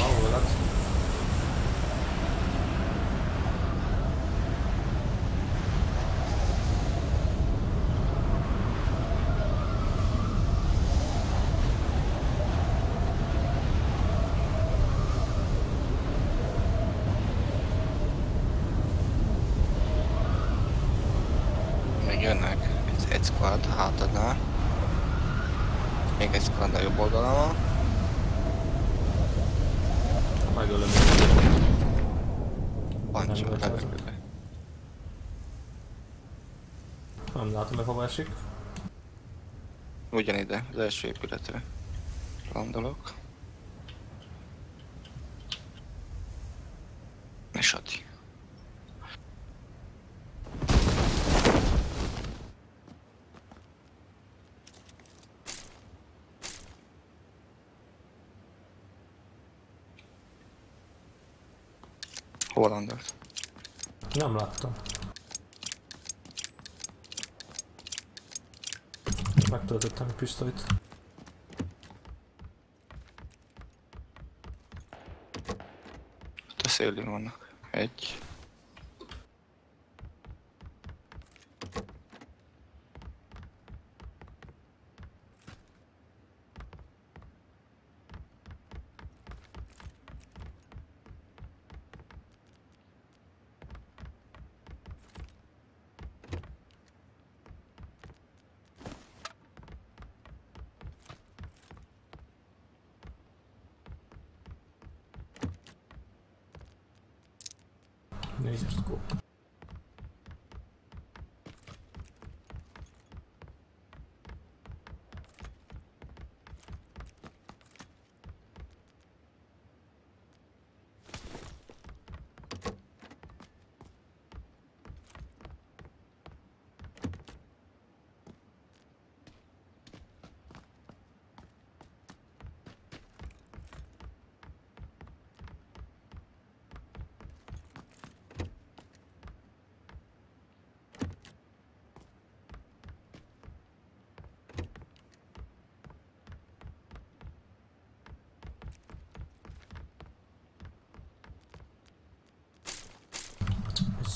Ahol Laci. Még jönnek. Egy, egy squad hátadnál. Még egy squad a jobb oldalon. Megölöm. Pancsol Nem volt az. levegőbe. Hogy hova esik. Ugyanide, az első épületre. Landolok. És Adi. Hol landolt? Nem láttam. Megtöltöttem a pisztolyt. Ott a szélén vannak. Egy.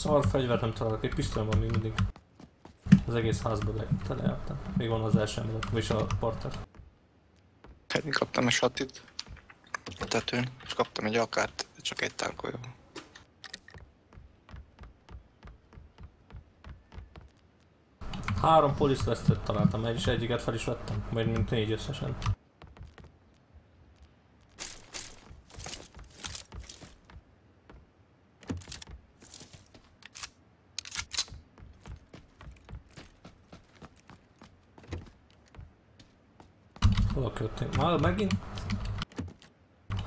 Szar fegyvert nem találok, egy pisztolyom van még mindig. Az egész házban le- telejártam. Még van az első emelet, vagyis a parter. Én kaptam egy satit a tetőn, és kaptam egy akárt, csak egy tankolja. Három vestet találtam, és egyiket fel is vettem, majd mint négy összesen. Hol a kötén? Már megint?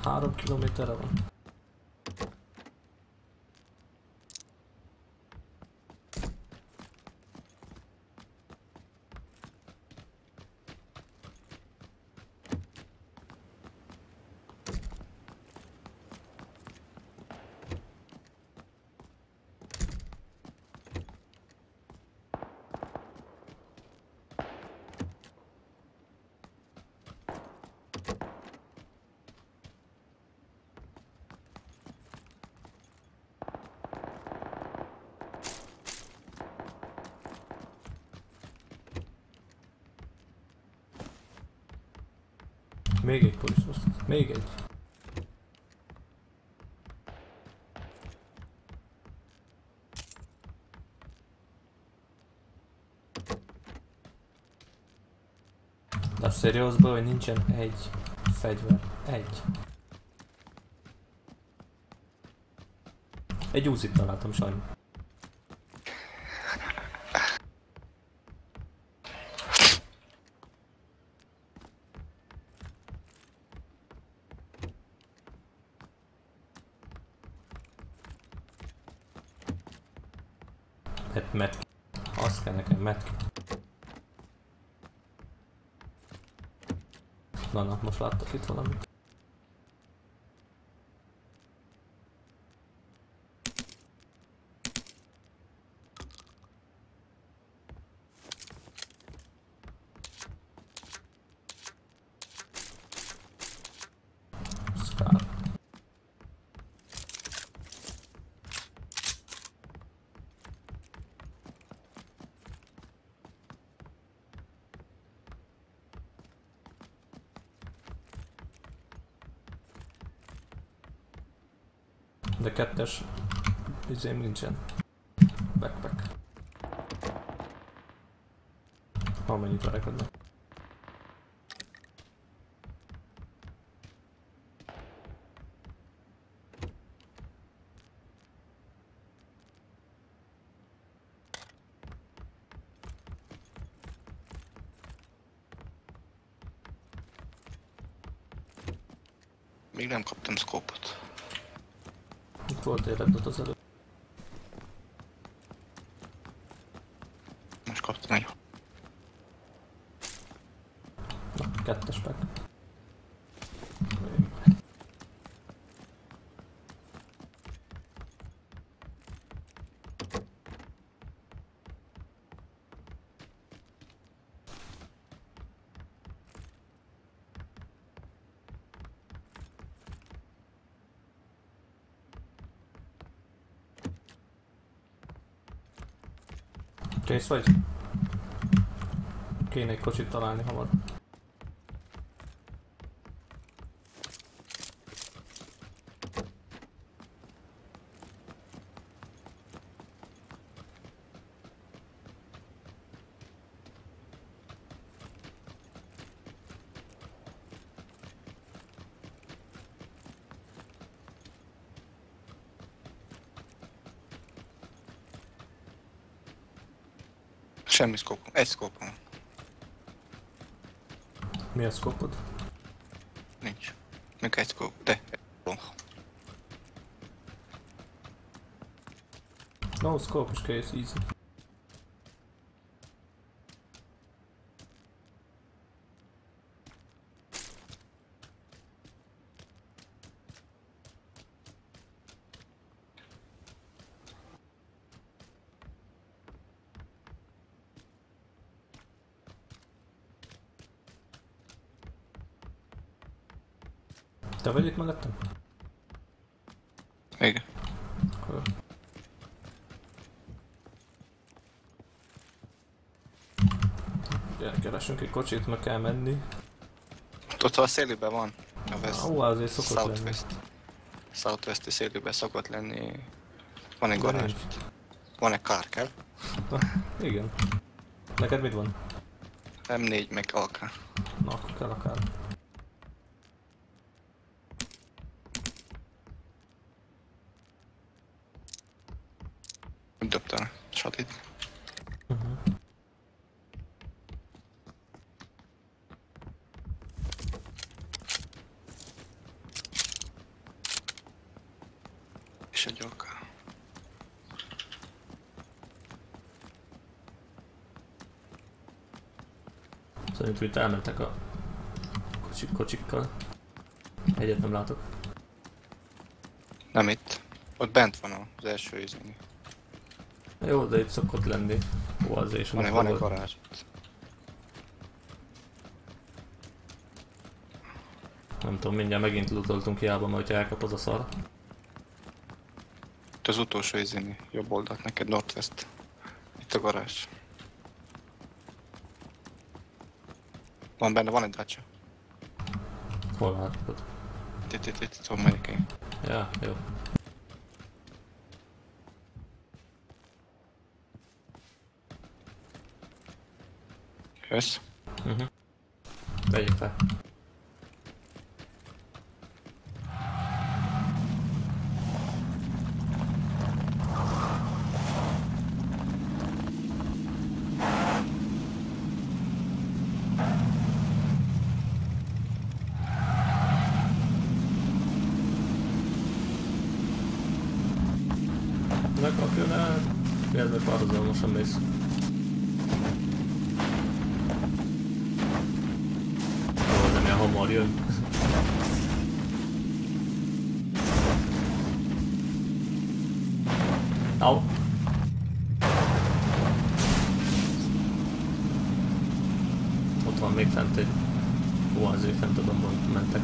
Három kilométerre van. Még egy polisz Még egy. De a seriózban, hogy nincsen egy fegyver. Egy. Egy úzit találtam sajnos. Hát metki. Az kell nekem metki. Na, na, most láttak itt valamit. Scar. De kettes izém nincsen. Backpack. Ha mennyit verekednek. Még nem kaptam szkópot. Volt élet ott az előtt. Most kaptam egy. Na, kettes pack. Kész vagy? Kéne egy kocsit találni hamar. Akşam biz kokun. Es kokun. Miért kopod? Nincs. Még egy kop, de... Nav skopuškais īsi. Te vagy itt mellettem? Igen. Akkor... Gyere, keresünk egy kocsit, meg kell menni. Ott a szélében van. A West. Ó, azért szokott lenni. Southwest. Southwest szélében szokott lenni. Van egy garázs. Van egy kárkel. Na, igen. Neked mit van? M4 meg AK. Na, akkor kell akár. Úgy dobtam a satit. Uh-huh. És egy AK. Szerintem itt elmentek a kocsik, kocsikkal. Egyet nem látok. Nem itt. Ott bent van az első izény. Jó, de itt szokott lenni. Ó, azért is Van, egy- van egy garázs. Nem tudom, mindjárt megint lootoltunk hiába, mert hogyha elkap az a szar. Itt az utolsó izény. Jobb oldalt neked Northwest. Itt a garázs. Van benne, van egy dacia. Hol látod? Itt, itt, itt, itt, tudom melyik én. Ja, jó. Uhum. Aí, tá. Não é qualquer na... Piada, usar eu não chama isso. Au. Ott van még fent egy... Ó, azért fent oda mentek.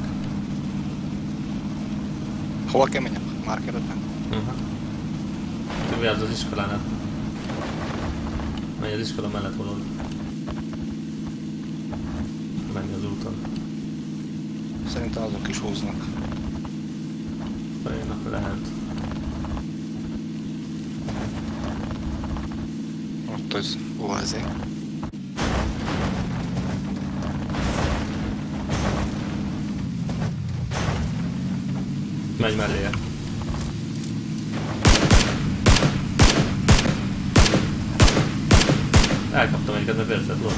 Hova kell menjek? Markeretben? Uh-huh. Te vigyázz az iskolánál. Menj az iskola mellett valahol. Menj az úton. Szerintem azok is húznak. Fejének lehet. Ott az UAZ. Menj melléje. Elkaptam egyiket, mert vérzett volt.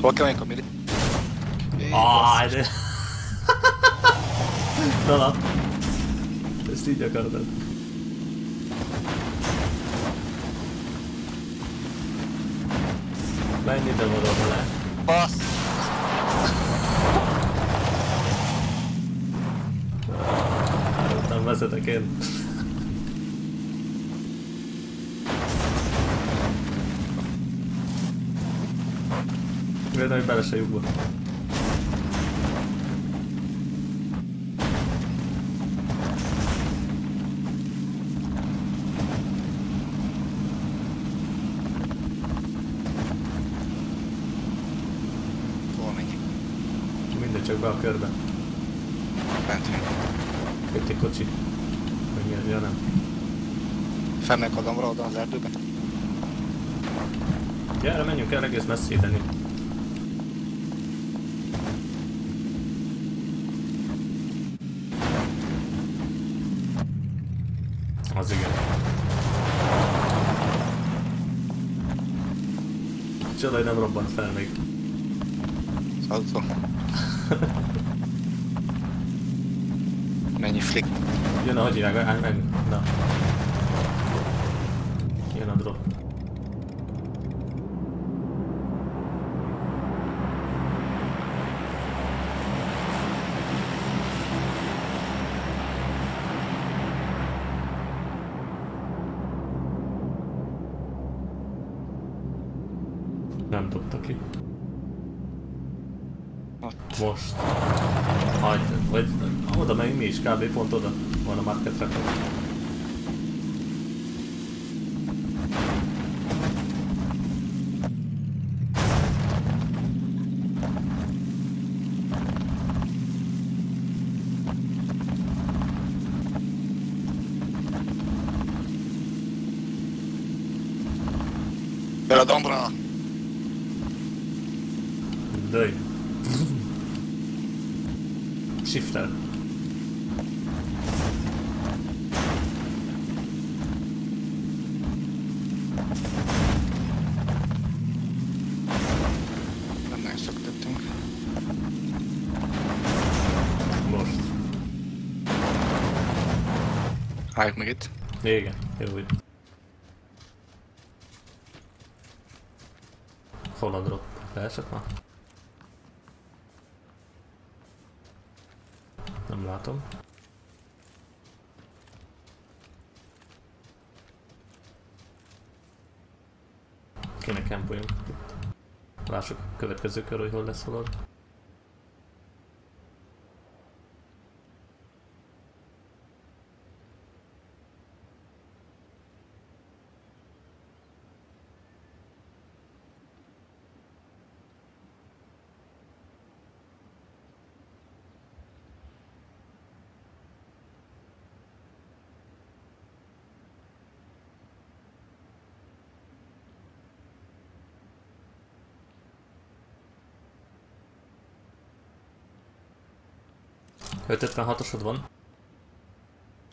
Hol kell menjünk a mili? Áj, de... Na, na. Ezt így akartad. Menj ide valahol le. Bassz! Nem vezetek én. Védem, hogy bele se lyukba. Hol menjünk? Mindegy, csak be a körbe. Bent vagyunk. Itt egy kocsi. Meg mi az, ja nem. Felmegyek a dombra oda az erdőbe. Gyere, menjünk el egész messzíteni. Az igen. Csoda, hogy nem robbant fel még. Autó. Mennyi flick? Jön a hagyják, állj meg. Na. A drop. Nem dobta ki. Ott. Most. Hagyd, vagy oda meg mi is, kb. pont oda van a market. Jön a dombra! Dőj. Shifter. Nem nagyon sok tettünk. Most. Álljuk meg itt. Igen, jó úgy. Hol a drop? Leesett már? Nem látom. Kéne campoljunk. Lássuk a következő kör, hogy hol lesz halad. Ötötven hatosod van?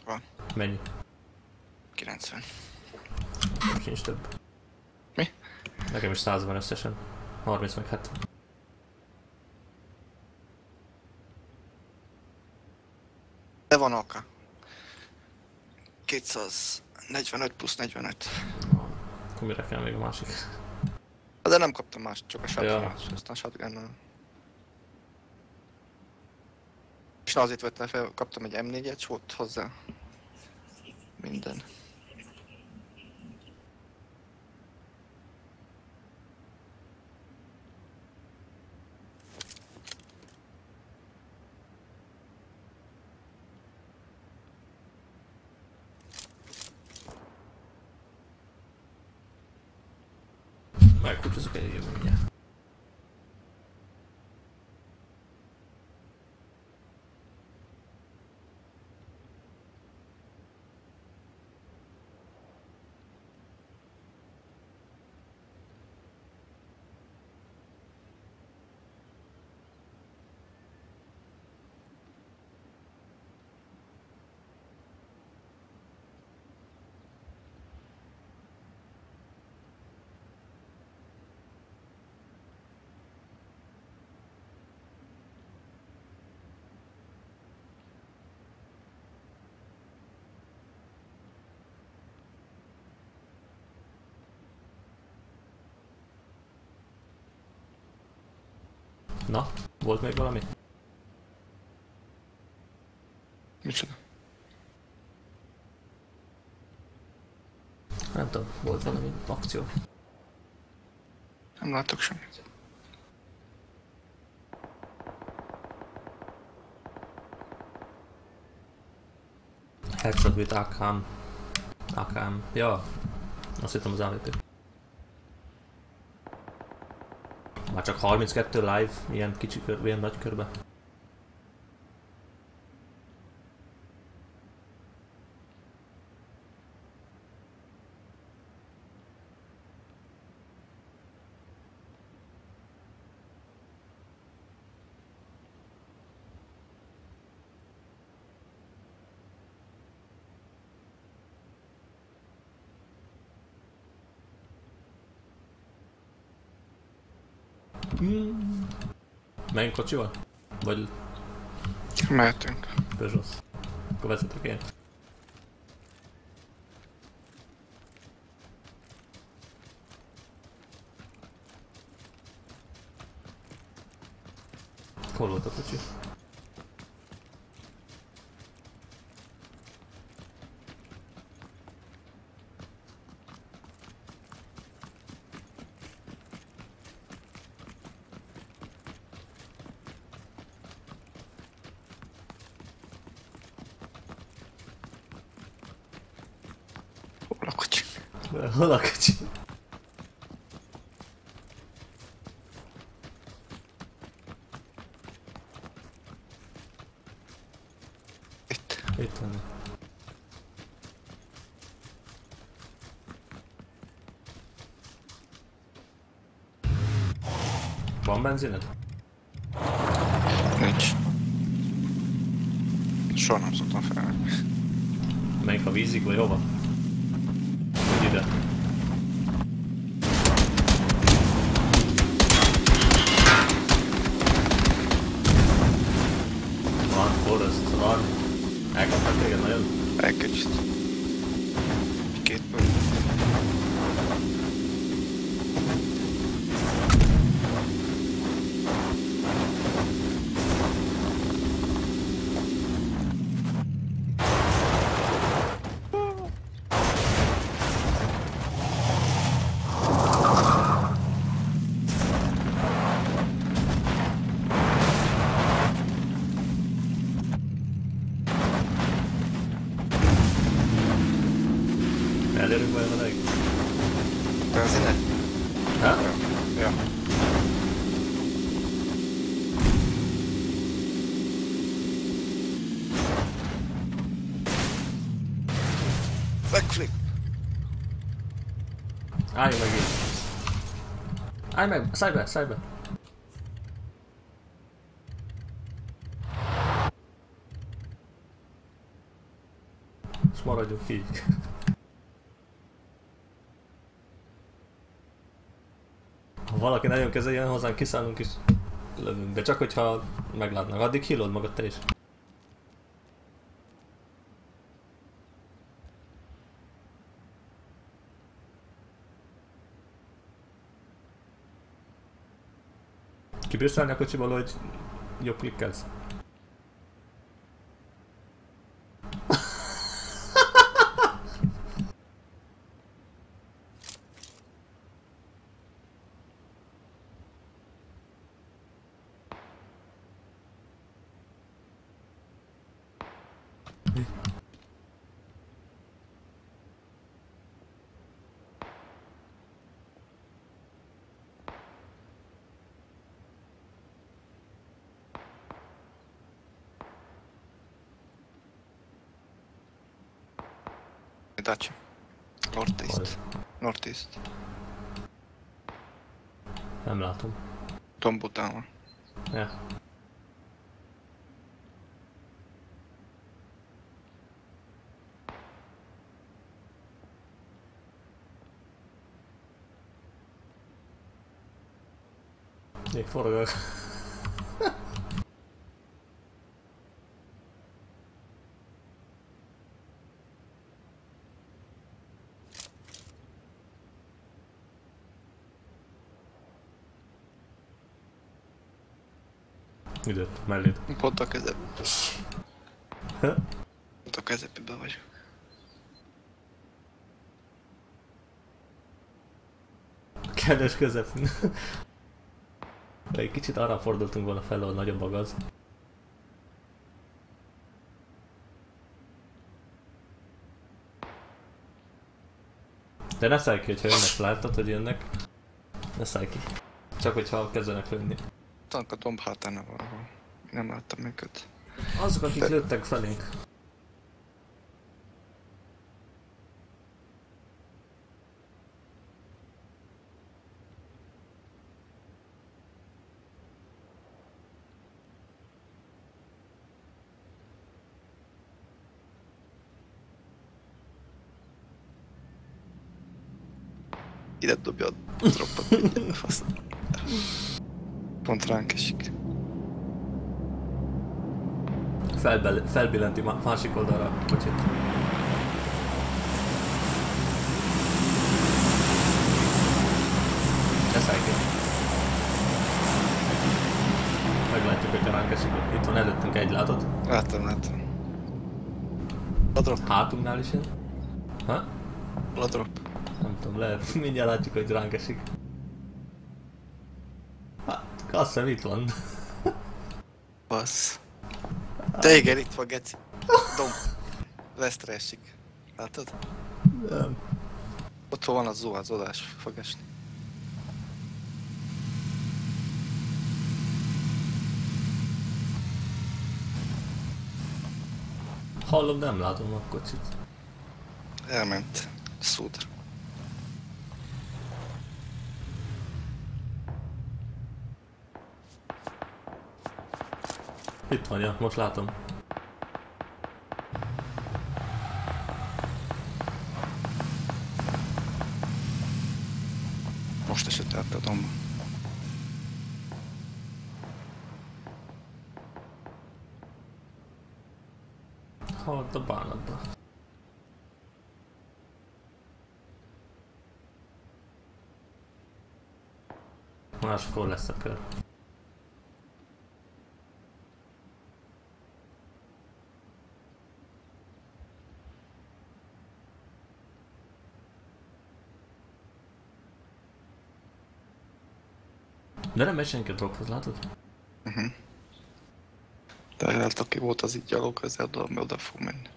Van. Mennyi? 90. Sincs több. Mi? Nekem is 100 van összesen. 30 meg 70. De van oka. 245 plusz 45. Akkor mire kell még a másik? De nem kaptam más, csak a shotgun Ja. aztán a shotgun És azért vettem fel, kaptam egy M4-et, és volt hozzá minden. Megkucsozok egy jövő mindjárt. Na, volt még valami? Micsoda? Nem tudom, volt valami akció. Nem látok semmit. Headshot with AKM. AKM. Ja, azt hittem az MVP. Már csak 32 live, ilyen kicsi kör, ilyen nagy körbe. Hmm. Menjünk kocsival? Vagy Mehetünk. Peugeot? Akkor vezetek én. Hol volt a kocsi? Hol a kocsi? Hol a kocsi? Itt. Itt van. Van benzined? Nincs. Soha nem szoktam felvenni. Melyik a vízig, vagy hova? Állj meg így. Állj meg, szállj be, szállj be. És maradjunk így. Ha valaki nagyon közel jön hozzánk, kiszállunk és lövünk. De csak hogyha meglátnak. Addig hílod magad te is. Kibírsz szállni a kocsiból, hogy jobb Northeast. Nem látom. Tomb után van. Ja. Még forogok. Időt, mellét. Pont a közep. Ha? Pont a közepében vagyok. Kedves közep. Egy kicsit arra fordultunk volna fel, ahol nagyobb a gaz. De ne szállj ki, hogyha jönnek, láttad, hogy jönnek. Ne szállj ki. Csak hogyha kezdenek lőni. Tank a domb hátánál valahol. Nem láttam őket. Azok, akik De- lőttek felénk. Ide dobja a droppot. Pont ránk esik. Felbel, felbillenti másik oldalra a kocsit. Ki. Meglátjuk, hogy ránk esik. Itt van előttünk egy, látod? Láttam, láttam. A drop, Hátunknál is jön. Ha? a drop. Nem tudom, lehet. Mindjárt látjuk, hogy ránk esik. Hiszem itt van. Basz. De igen, itt van geci. Dom. Vesztre esik. Látod? Nem. Ott van az zuházolás, fog esni. Hallom, nem látom a kocsit. Elment. Szúdra. Itt van, ja, most látom. Most esett a domba. Halt a bánatba. Máskor lesz a kör. De nem megy senki a drophoz, látod? Uh-huh. De hát aki volt az így gyalog közel, ami oda fog menni.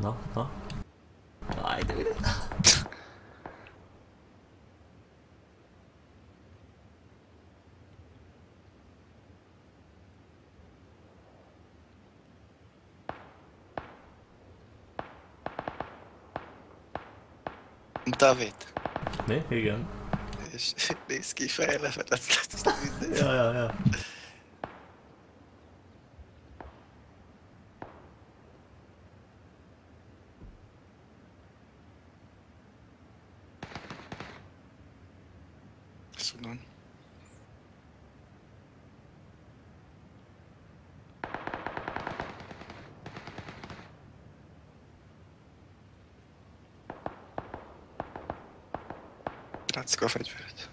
Na, na. Aj, de mire? David. Mi? Igen. És néz ki. Mindegy. Ja, ja, ja. Látszik a fegyveret.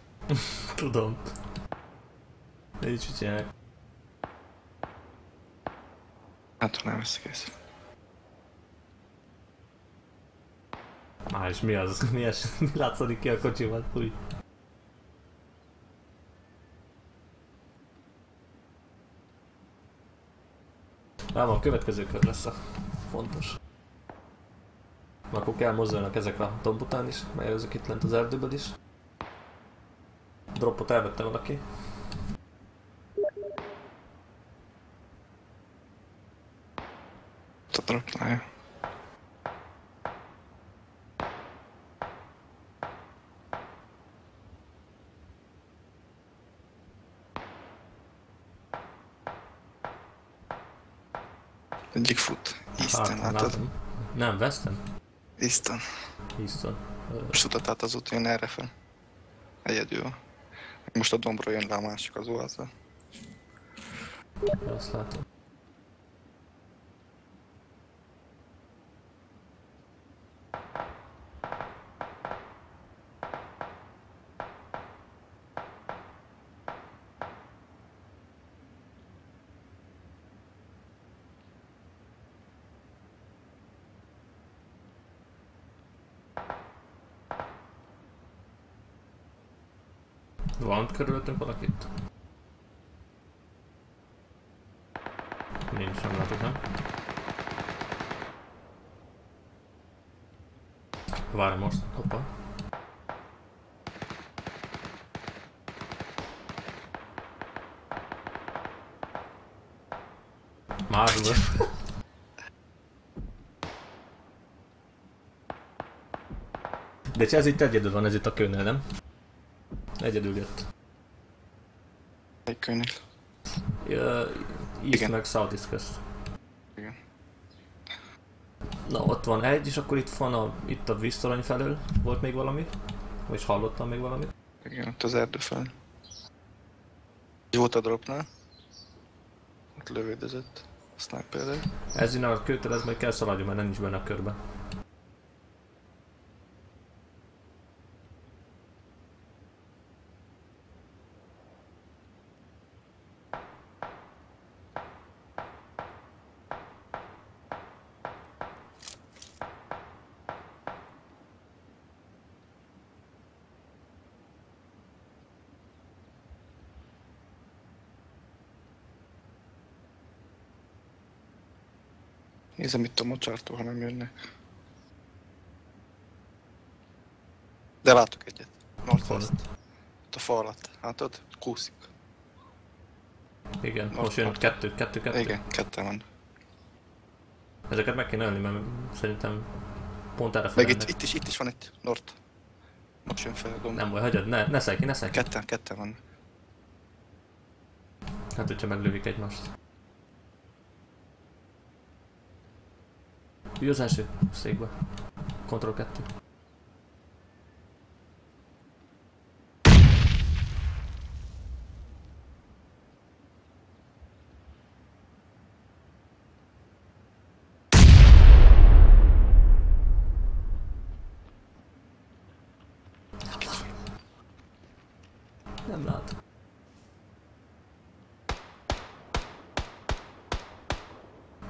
Tudom. De így csinálják. Hát, ha nem veszik észre. Á, és mi az? Mi, es, mi látszik ki a kocsival? Fúj. Nem, a következő kör lesz a fontos. Akkor kell mozdulnak ezek a domb után is, mert ezek itt lent az erdőből is. Droppot elvette valaki. A dropnál. Egyik fut. Easton, Hát, látod? látom. Nem, Weston? Easton. Easton. Most utat át az út, jön erre fel. Egyedül. Most a dombról jön le a másik. Körülöttünk valakit? Nincs, nem látok, nem? Várj most, hoppa. Már De ez itt egyedül van, ez itt a kőnél, nem? Egyedül jött. Kőnél. Ja, East Igen. meg South is közt. Igen. Na ott van egy, és akkor itt van a, itt a víztorony felől. Volt még valami? Vagy hallottam még valamit? Igen, ott az erdő fel. Volt a dropnál. Ott lövédezett. A sniperrel. Ez innen a kőtől, ez meg kell szaladjon, mert nem nincs benne a körbe. Nézem itt a mocsártól, ha nem jönnek. De látok egyet. Northwest. Ott a fal alatt. Hát ott kúszik. Igen, Most most jön kettő, kettő, kettő. Igen, ketten van. Ezeket meg kéne ölni, mert szerintem pont erre Meg itt, itt is, itt is van itt. North. Most jön fel a gomb. Nem baj, hagyjad, ne, ne szállj ki, ne szállj ki. Ketten, ketten van. Hát, hogyha meglövik egymást. Ülj az első székbe. Control 2. Nem lát.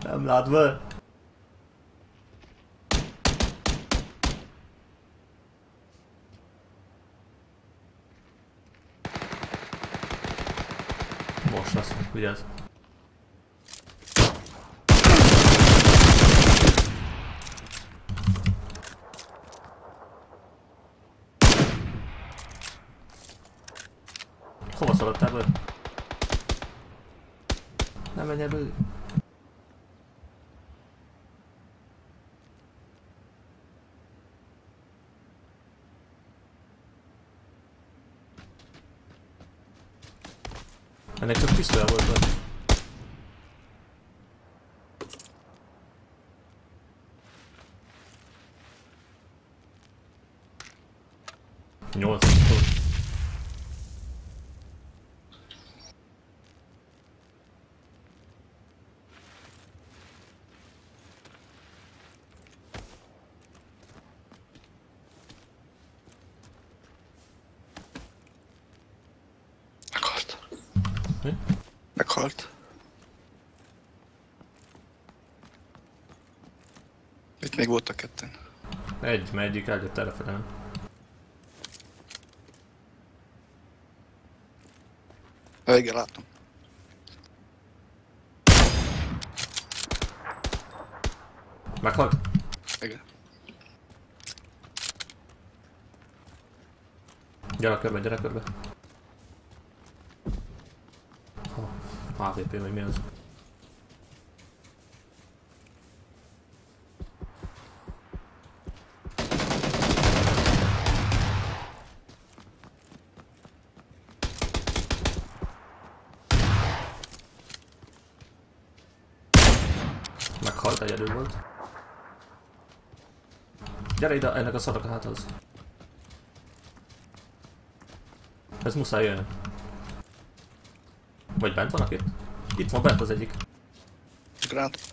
Nem lát be. Most lesz, vigyázz. Hova szaladtál be? Nem menj elő. Ennek csak pisztolya volt benne. Nyolc pisztoly. Meghalt. Mi? Meghalt. Itt még voltak ketten. Egy, mert egyik eljött errefele, nem? Ja, igen, látom. Meghalt? Igen. Gyere a körbe, gyere a körbe. Ha, AVP vagy mi az? Meghalt, egyedül volt. Gyere ide, ennek a szarnak a háthoz. Ez muszáj jön. Vagy bent vannak itt? Itt van bent az egyik. Gránat.